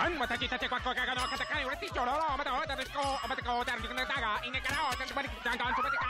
kan mata kita cek kau kagak nak kata kau reti coro mata hota tadi kau mata kau tadi kena taga ini kau tadi balik jangan coba kau